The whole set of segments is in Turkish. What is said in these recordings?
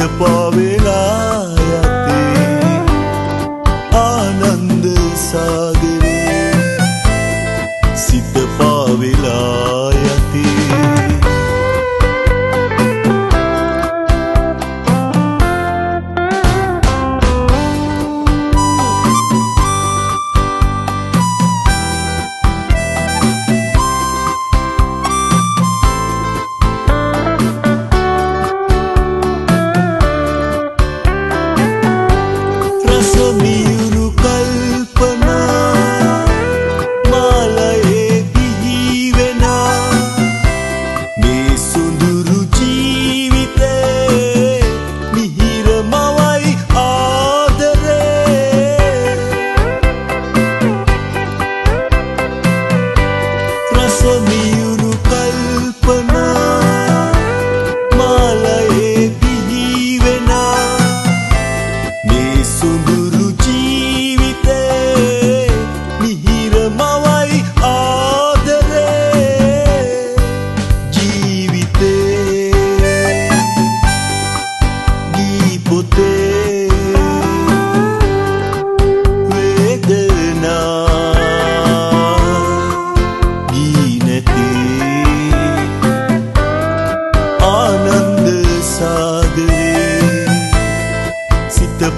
te pavilar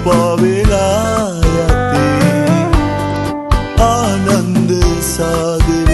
bavilayati anand sadri